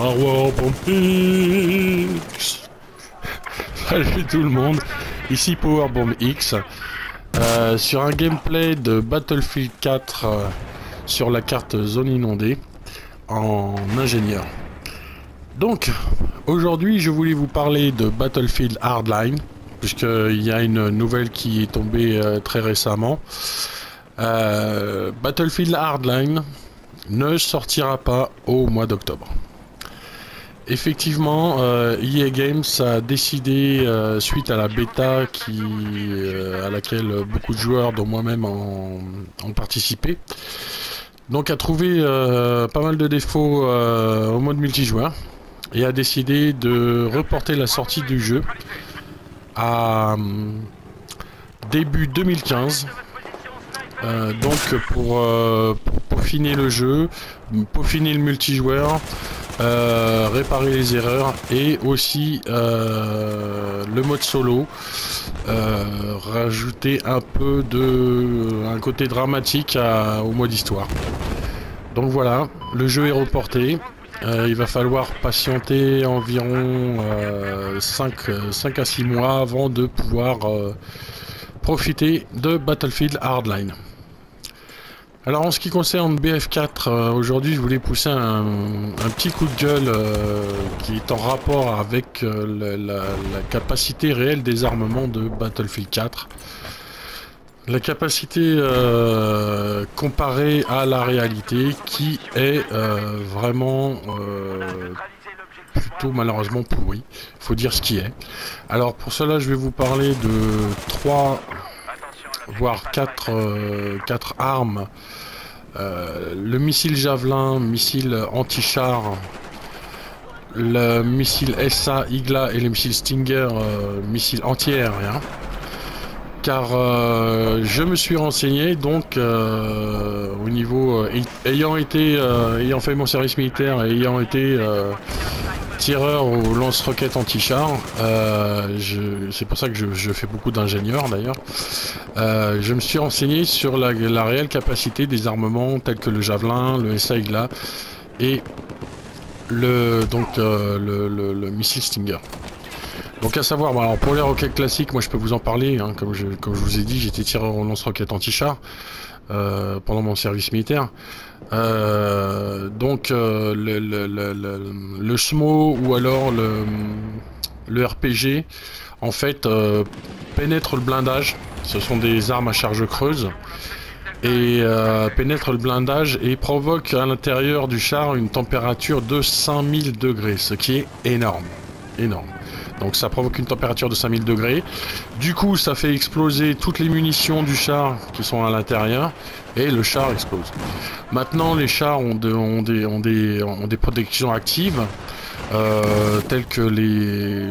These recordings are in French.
Powerbomb X Salut tout le monde, ici Powerbomb X euh, sur un gameplay de Battlefield 4 euh, sur la carte zone inondée en ingénieur. Donc aujourd'hui je voulais vous parler de Battlefield Hardline puisqu'il y a une nouvelle qui est tombée euh, très récemment. Battlefield Hardline ne sortira pas au mois d'octobre. Effectivement, euh, EA Games a décidé, euh, suite à la bêta euh, à laquelle beaucoup de joueurs, dont moi-même, ont, participé, donc a trouvé pas mal de défauts au mode multijoueur et a décidé de reporter la sortie du jeu à début 2015. donc pour, pour peaufiner le jeu, peaufiner le multijoueur, euh, réparer les erreurs et aussi euh, le mode solo. Euh, rajouter un peu de un côté dramatique au mode histoire. Donc voilà le jeu est reporté. Il va falloir patienter environ 5, 5 à 6 mois avant de pouvoir profiter de Battlefield Hardline alors en ce qui concerne BF4, euh, aujourd'hui je voulais pousser un, petit coup de gueule euh, qui est en rapport avec euh, la, capacité réelle des armements de Battlefield 4. La capacité comparée à la réalité qui est vraiment plutôt malheureusement pourri. Faut dire ce qui est. Alors pour cela je vais vous parler de trois voire 4 euh, quatre, armes. Euh, le missile Javelin, missile anti-char, le missile SA, Igla et le missile Stinger, euh, missile anti-aérien. Car je me suis renseigné, donc au niveau ayant été ayant fait mon service militaire et ayant été tireur au lance-roquettes anti-char. Euh, c'est pour ça que je, fais beaucoup d'ingénieurs d'ailleurs. Euh, je me suis renseigné sur la, réelle capacité des armements tels que le Javelin, le SAIGLA et le, donc, euh, le, missile Stinger. Donc à savoir, alors pour les roquettes classiques, moi je peux vous en parler, hein, comme, je, comme je vous ai dit, j'étais tireur au lance-roquettes anti-char. Euh, pendant mon service militaire. Euh, donc euh, le, SMO ou alors le, RPG en fait pénètre le blindage. Ce sont des armes à charge creuse et pénètre le blindage et provoque à l'intérieur du char une température de 5000 degrés, ce qui est énorme, énorme. Donc ça provoque une température de 5000 degrés. Du coup, ça fait exploser toutes les munitions du char qui sont à l'intérieur et le char explose. Maintenant, les chars ont, des, des, protections actives. Euh, telles que les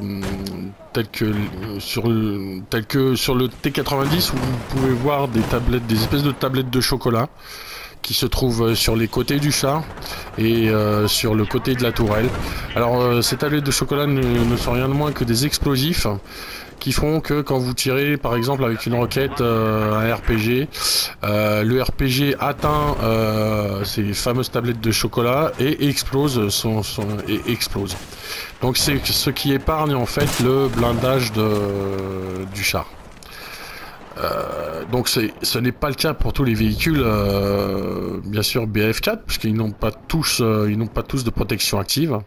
telles que sur le, que sur le T90 où vous pouvez voir des tablettes des espèces de tablettes de chocolat qui se trouve sur les côtés du char et euh, sur le côté de la tourelle. Alors euh, ces tablettes de chocolat ne, sont rien de moins que des explosifs qui font que quand vous tirez par exemple avec une roquette euh, un RPG, le RPG atteint ces fameuses tablettes de chocolat et explose son, et. Donc c'est ce qui épargne en fait le blindage du char. Euh, donc ce n'est pas le cas pour tous les véhicules, euh, bien sûr BF4, puisqu'ils n'ont pas tous, euh, ils n'ont pas tous de protection active.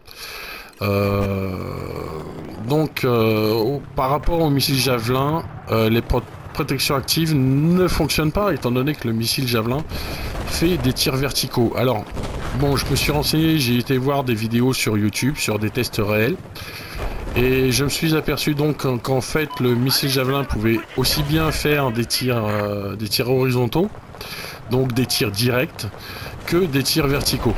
donc par rapport au missile Javelin, les protections actives ne fonctionnent pas, étant donné que le missile Javelin fait des tirs verticaux. Alors bon, je me suis renseigné, j'ai été voir des vidéos sur YouTube sur des tests réels. Et je me suis aperçu donc qu'en fait le missile javelin pouvait aussi bien faire des tirs, euh, des tirs horizontaux, donc des tirs directs, que des tirs verticaux.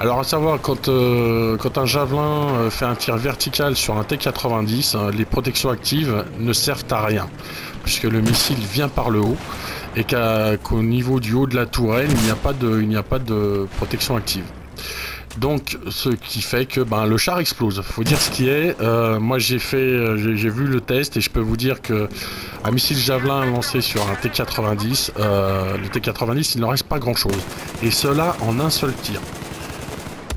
Alors à savoir quand, euh, quand un javelin euh, fait un tir vertical sur un T90, hein, les protections actives ne servent à rien, puisque le missile vient par le haut et qu'au niveau du haut de la tourelle il n'y a a pas de protection active. Donc, ce qui fait que ben, le char explose. Faut dire ce qui est. Euh, moi, j'ai fait, euh, j'ai vu le test et je peux vous dire que un missile javelin lancé sur un T90, euh, le T90, il n'en reste pas grand-chose. Et cela en un seul tir.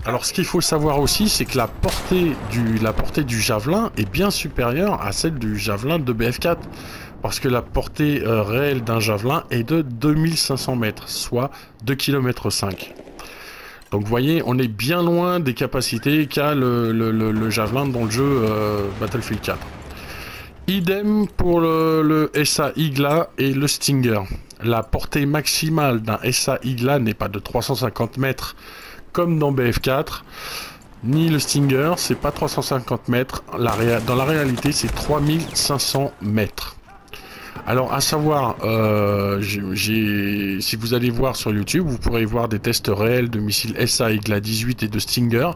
Alors ce qu'il faut savoir aussi, c'est que la portée, du, la portée du javelin est bien supérieure à celle du javelin de BF4. Parce que la portée réelle d'un javelin est de 2500 mètres, soit 2 km 5. Donc vous voyez, on est bien loin des capacités qu'a le, javelin dans le jeu euh, Battlefield 4. Idem pour le, SA Igla et le Stinger. La portée maximale d'un SA Igla n'est pas de 350 mètres comme dans BF4, ni le Stinger, c'est pas 350 mètres. dans la réalité, c'est 3500 mètres. Alors, à savoir, euh, si vous allez voir sur YouTube, vous pourrez voir des tests réels de missiles SA Igla 18 et de Stinger.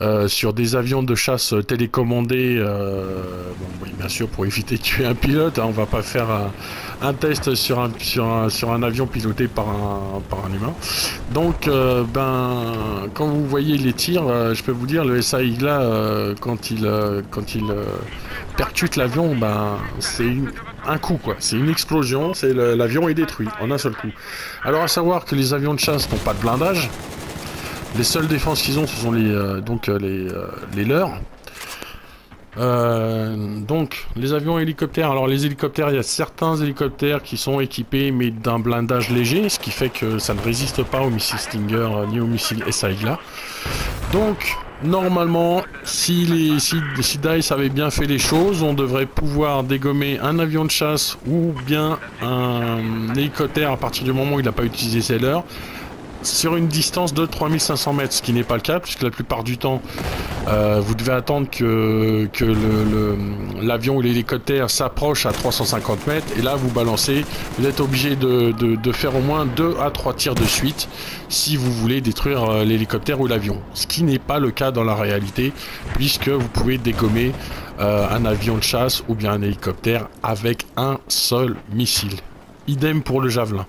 Euh, sur des avions de chasse télécommandés, euh, bien sûr pour éviter de tuer un pilote, hein, on va pas faire un, test sur un, sur, un, avion piloté par un, par un humain. Donc euh, ben quand vous voyez les tirs, je peux vous dire le SAI là quand il quand il percute l'avion, ben c'est un coup quoi, c'est une explosion, c'est l'avion est détruit en un seul coup. Alors à savoir que les avions de chasse n'ont pas de blindage. Les seules défenses qu'ils ont, ce sont les, euh, donc, euh, les, euh, les leurs. donc, les avions hélicoptères. Alors, les hélicoptères, il y a certains hélicoptères qui sont équipés, mais d'un blindage léger, ce qui fait que ça ne résiste pas aux missiles Stinger ni aux missiles SAIGLA. Donc, normalement, si, les, si, si DICE avait bien fait les choses, on devrait pouvoir dégommer un avion de chasse ou bien un hélicoptère à partir du moment où il n'a pas utilisé ses leurs sur une distance de 3500 mètres, ce qui n'est pas le cas, puisque la plupart du temps, euh, vous devez attendre que, l'avion ou l'hélicoptère s'approche à 350 mètres, et là vous balancez, vous êtes obligé de, de, faire au moins 2 à 3 tirs de suite si vous voulez détruire euh, l'hélicoptère ou l'avion, ce qui n'est pas le cas dans la réalité, puisque vous pouvez dégommer euh, un avion de chasse ou bien un hélicoptère avec un seul missile. Idem pour le javelin.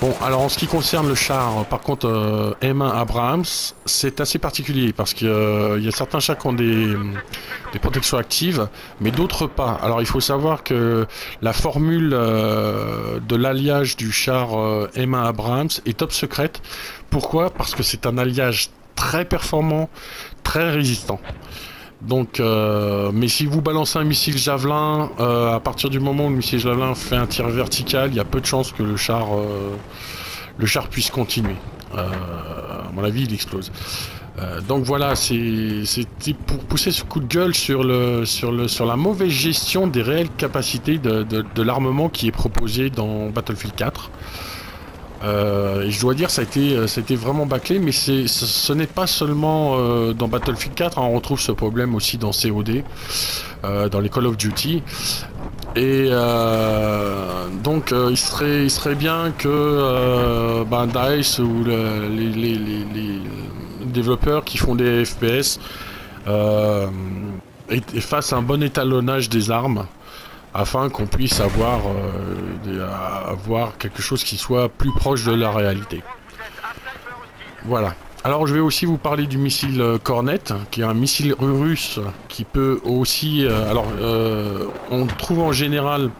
Bon, alors en ce qui concerne le char, par contre, euh, M1 Abrams, c'est assez particulier parce qu'il euh, y a certains chars qui ont des, protections actives, mais d'autres pas. Alors il faut savoir que la formule euh, de l'alliage du char M1 Abrams est top secrète. Pourquoi? Parce que c'est un alliage très performant, très résistant. Donc, euh, mais si vous balancez un missile javelin, euh, à partir du moment où le missile javelin fait un tir vertical, il y a peu de chances que le char, euh, puisse continuer. à mon avis, il explose. donc voilà, c'était pour pousser ce coup de gueule sur, la mauvaise gestion des réelles capacités de, de l'armement qui est proposé dans Battlefield 4. Euh, et je dois dire, ça a été, euh, ça a été vraiment bâclé, mais ce, ce n'est pas seulement euh, dans Battlefield 4, hein, on retrouve ce problème aussi dans COD, dans les Call of Duty. Et donc, il, serait, il serait bien que ben, DICE ou les, les, les, développeurs qui font des FPS fassent un bon étalonnage des armes afin qu'on puisse avoir, euh, quelque chose qui soit plus proche de la réalité. Voilà. Alors je vais aussi vous parler du missile euh, Cornet, qui est un missile russe qui peut aussi... Euh, alors on trouve en général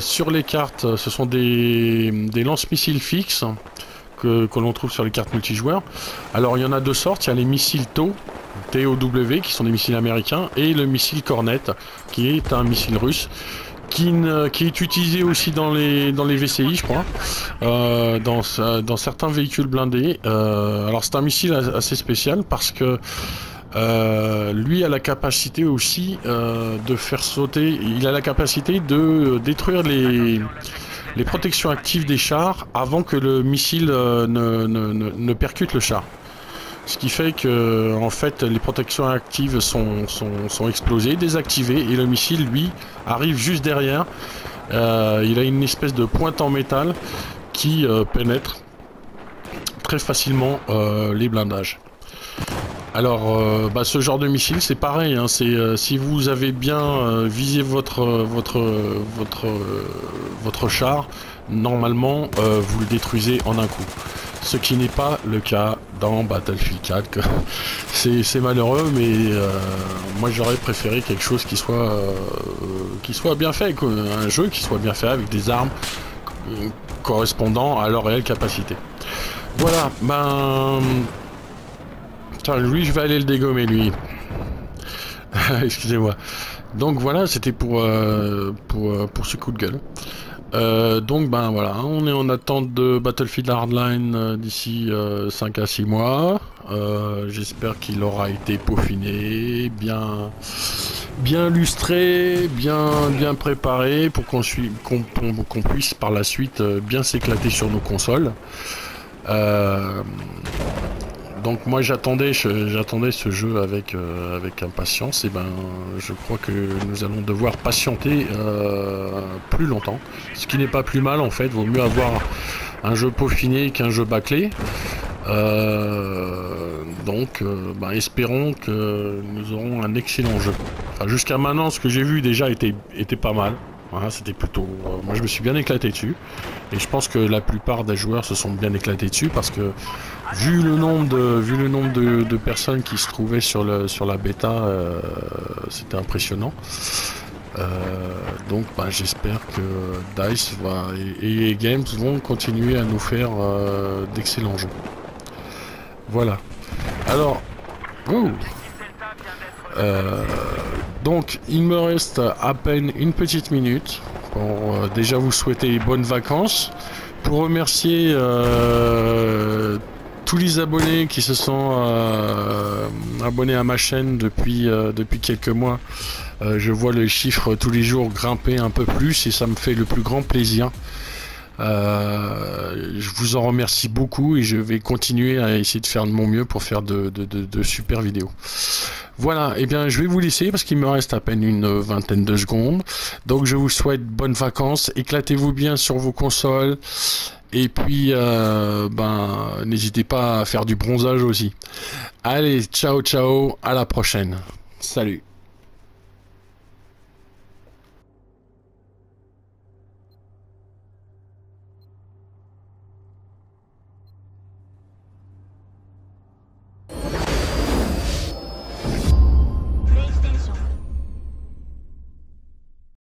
sur les cartes, ce sont des, lance-missiles fixes que, que l'on trouve sur les cartes multijoueurs. Alors il y en a deux sortes, il y a les missiles TOW TOW, qui sont des missiles américains, et le missile Cornet, qui est un missile russe. Qui, est utilisé aussi dans les, dans les VCI, je crois, euh, dans, dans, certains véhicules blindés. Euh, alors c'est un missile assez spécial parce que euh, lui a la capacité aussi de faire sauter, il a la capacité de détruire les, protections actives des chars avant que le missile ne percute le char. Ce qui fait que en fait les protections actives sont, sont, explosées, désactivées, et le missile lui arrive juste derrière. Euh, il a une espèce de pointe en métal qui euh, pénètre très facilement euh, les blindages. Alors, bah, ce genre de missile, c'est pareil. Hein, si vous avez bien visé votre votre votre votre char, normalement, vous le détruisez en un coup ce qui n'est pas le cas dans Battlefield 4. C'est malheureux, mais euh, moi j'aurais préféré quelque chose qui soit, euh, qui soit bien fait, un jeu qui soit bien fait avec des armes correspondant à leur réelle capacité. Voilà, ben lui, je vais aller le dégommer, lui. Excusez-moi. Donc voilà, c'était pour, euh, pour, euh, pour ce coup de gueule. Euh, donc ben voilà, on est en attente de Battlefield Hardline d'ici 5 à 6 mois. J'espère qu'il aura été peaufiné, bien, bien lustré, bien, bien préparé pour qu'on puisse par la suite bien s'éclater sur nos consoles. Donc moi j'attendais j'attendais ce jeu avec euh, avec impatience et ben je crois que nous allons devoir patienter euh, plus longtemps. Ce qui n'est pas plus mal en fait, vaut mieux avoir un jeu peaufiné qu'un jeu bâclé. Euh, donc ben, espérons que nous aurons un excellent jeu. Jusqu'à maintenant ce que j'ai vu déjà était, était pas mal. C'était plutôt. moi, je me suis bien éclaté dessus, et je pense que la plupart des joueurs se sont bien éclatés dessus parce que vu le nombre de personnes qui se trouvaient sur le sur la bêta, euh, c'était impressionnant. Euh, donc bah, j'espère que Dice va, et, Games vont continuer à nous faire euh, d'excellents jeux. Voilà. Alors, donc il me reste à peine une petite minute pour déjà vous souhaiter bonnes vacances. Pour remercier tous les abonnés qui se sont euh, abonnés à ma chaîne depuis, euh, depuis quelques mois. Euh, je vois les chiffres tous les jours grimper un peu plus et ça me fait le plus grand plaisir. Je vous en remercie beaucoup et je vais continuer à essayer de faire de mon mieux pour faire de, super vidéos. Voilà, et eh bien je vais vous laisser parce qu'il me reste à peine une vingtaine de secondes. Donc je vous souhaite bonnes vacances, éclatez-vous bien sur vos consoles. Et puis, euh, ben, n'hésitez pas à faire du bronzage aussi. Allez, ciao, ciao, à la prochaine. Salut.